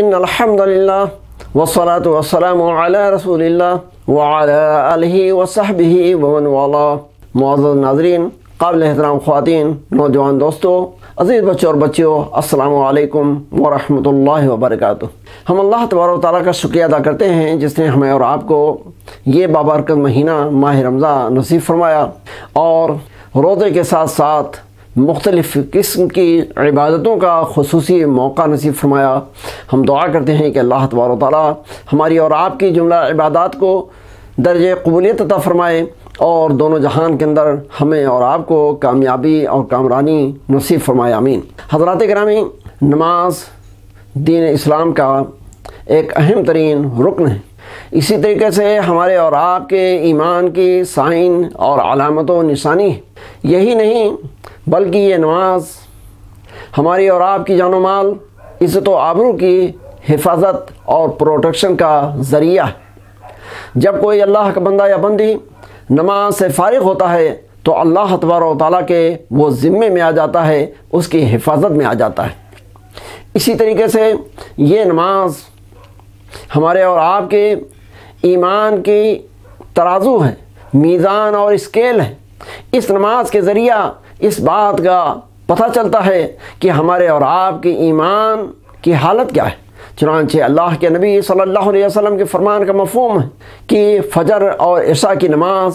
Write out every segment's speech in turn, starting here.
ان الحمد للہ وسلاۃ وسلم علی رسول اللہ وعلى آلہ وصحبہ ومن والا معزز ناظرین، قابل احترام خواتین، نوجوان دوستو، عزیز بچوں اور بچیوں السلام علیکم ورحمۃ اللہ وبرکاتہ۔ ہم اللہ تبارک و تعالیٰ کا شکریہ ادا کرتے ہیں، جس نے ہمیں اور آپ کو یہ بابرکت مہینہ ماہ رمضان نصیب فرمایا اور روزے کے ساتھ ساتھ مختلف قسم کی عبادتوں کا خصوصی موقع نصیب فرمایا۔ ہم دعا کرتے ہیں کہ اللہ تبارک و تعالیٰ ہماری اور آپ کی جملہ عبادات کو درج قبولیت عطا فرمائے اور دونوں جہان کے اندر ہمیں اور آپ کو کامیابی اور کامرانی نصیب فرمائے امین حضرات گرامی نماز دین اسلام کا ایک اہم ترین رکن ہے۔ اسی طریقے سے ہمارے اور آپ کے ایمان کی سائن اور علامت و نشانی یہی نہیں بلکہ یہ نماز ہماری اور آپ کی جان و مال عزت و آبرو کی حفاظت اور پروٹیکشن کا ذریعہ ہے۔ جب کوئی اللہ کا بندہ یا بندی نماز سے فارغ ہوتا ہے، تو اللہ تبارک و تعالیٰ کے وہ ذمے میں آ جاتا ہے، اس کی حفاظت میں آ جاتا ہے۔ اسی طریقے سے یہ نماز ہمارے اور آپ کے ایمان کی ترازو ہے، میزان اور اسکیل ہے۔ اس نماز کے ذریعہ اس بات کا پتہ چلتا ہے کہ ہمارے اور آپ کے ایمان کی حالت کیا ہے۔ چنانچہ اللہ کے نبی صلی اللہ علیہ وسلم کے فرمان کا مفہوم ہے کہ فجر اور عشاء کی نماز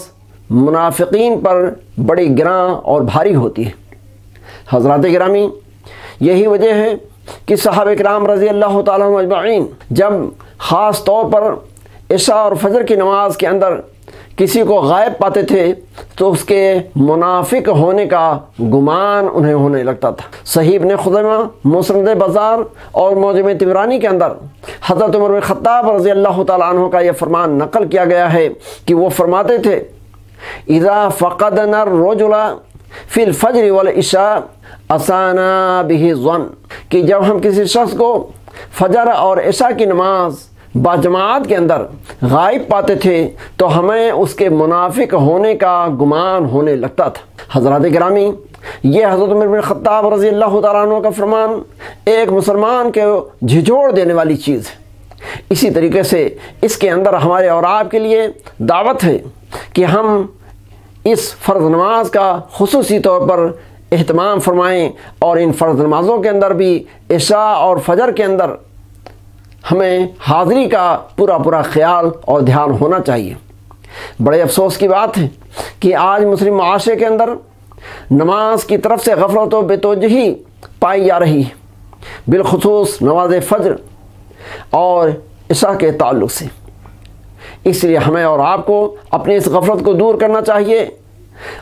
منافقین پر بڑی گراں اور بھاری ہوتی ہے۔ حضرات گرامی، یہی وجہ ہے کہ صحابہ کرام رضی اللہ تعالیٰ مجمعین جب خاص طور پر عشاء اور فجر کی نماز کے اندر کسی کو غائب پاتے تھے تو اس کے منافق ہونے کا گمان انہیں ہونے لگتا تھا۔ صحیح ابن خدمہ مسرد بازار اور موجم تبرانی کے اندر حضرت عمر بن خطاب رضی اللہ تعالیٰ عنہ کا یہ فرمان نقل کیا گیا ہے کہ وہ فرماتے تھے، اذا فقدنا الرجل فی الفجر والعشاء اسانا به ظن کہ جب ہم کسی شخص کو فجر اور عشاء کی نماز باجماعت کے اندر غائب پاتے تھے تو ہمیں اس کے منافق ہونے کا گمان ہونے لگتا تھا۔ حضرات گرامی، یہ حضرت عمر بن خطاب رضی اللہ تعالیٰ عنہ کا فرمان ایک مسلمان کے جھجوڑ دینے والی چیز ہے۔ اسی طریقے سے اس کے اندر ہمارے اور آپ کے لیے دعوت ہے کہ ہم اس فرض نماز کا خصوصی طور پر اہتمام فرمائیں اور ان فرض نمازوں کے اندر بھی عشاء اور فجر کے اندر ہمیں حاضری کا پورا پورا خیال اور دھیان ہونا چاہیے۔ بڑے افسوس کی بات ہے کہ آج مسلم معاشرے کے اندر نماز کی طرف سے غفلت و بے توجہی پائی جا رہی ہے، بالخصوص نماز فجر اور عشاء کے تعلق سے۔ اس لیے ہمیں اور آپ کو اپنی اس غفلت کو دور کرنا چاہیے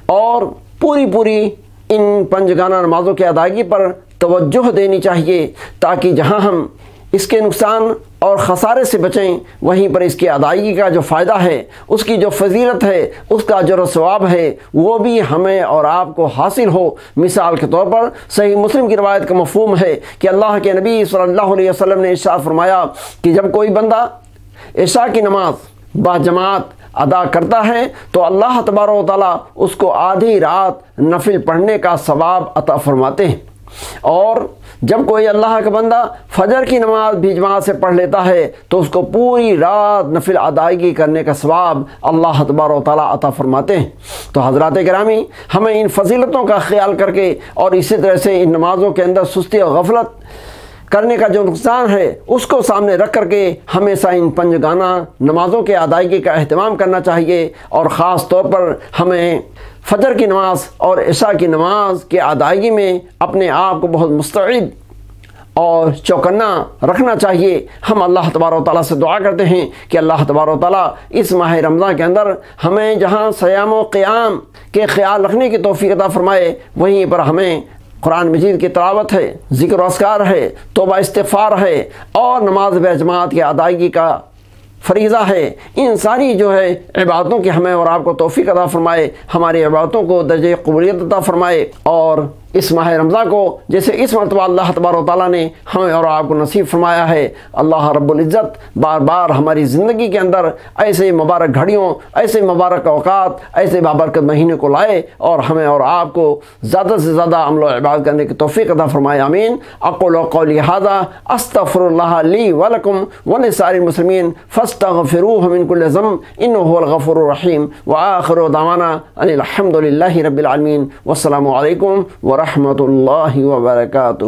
اور پوری پوری ان پنجگانہ نمازوں کی ادائیگی پر توجہ دینی چاہیے تاکہ جہاں ہم اس کے نقصان اور خسارے سے بچیں، وہیں پر اس کی ادائیگی کا جو فائدہ ہے، اس کی جو فضیلت ہے، اس کا جو ثواب ہے، وہ بھی ہمیں اور آپ کو حاصل ہو۔ مثال کے طور پر صحیح مسلم کی روایت کا مفہوم ہے کہ اللہ کے نبی صلی اللہ علیہ وسلم نے ارشاد فرمایا کہ جب کوئی بندہ عشاء کی نماز با جماعت ادا کرتا ہے، تو اللہ تبارک و تعالیٰ اس کو آدھی رات نفل پڑھنے کا ثواب عطا فرماتے ہیں۔ اور جب کوئی اللہ کا بندہ فجر کی نماز بھی جماعت سے پڑھ لیتا ہے تو اس کو پوری رات نفل ادائیگی کرنے کا ثواب اللہ تبار و تعالیٰ عطا فرماتے ہیں۔ تو حضرات گرامی، ہمیں ان فضیلتوں کا خیال کر کے اور اسی طرح سے ان نمازوں کے اندر سستی اور غفلت کرنے کا جو نقصان ہے، اس کو سامنے رکھ کر کے ہمیشہ ان پنج گانا نمازوں کے ادائیگی کا اہتمام کرنا چاہیے اور خاص طور پر ہمیں فجر کی نماز اور عشاء کی نماز کے ادائیگی میں اپنے آپ کو بہت مستعد اور چوکنا رکھنا چاہیے۔ ہم اللہ تبار و تعالیٰ سے دعا کرتے ہیں کہ اللہ تبار و تعالیٰ اس ماہ رمضان کے اندر ہمیں جہاں سیام و قیام کے خیال رکھنے کی توفیق عطا فرمائے، وہیں پر ہمیں قرآن مجید کی تلاوت ہے، ذکر و اسکار ہے، توبہ استفار ہے اور نماز جماعت کی ادائیگی کا فریضہ ہے۔ ان ساری جو ہے عبادتوں کی ہمیں اور آپ کو توفیق عطا فرمائے، ہماری عبادتوں کو درجہ قبولیت عطا فرمائے اور اس ماہ رمضان کو، جیسے اس مرتبہ اللہ تبار و تعالیٰ نے ہمیں اور آپ کو نصیب فرمایا ہے، اللہ رب العزت بار بار ہماری زندگی کے اندر ایسے مبارک گھڑیوں، ایسے مبارک اوقات، ایسے بابرکت مہینے کو لائے اور ہمیں اور آپ کو زیادہ سے زیادہ عمل و عباد کرنے کی توفیق عطا فرمائے امین اقول و قولی حاضہ استغفر اللہ لی ولکم ولسار المسلمین فاستغفروه من كل ذنب انه هو الغفور الرحیم۔ وآخر دعوانا ان الحمد للہ رب العالمین۔ والسلام علیکم ورحمۃ اللہ وبرکاتہ۔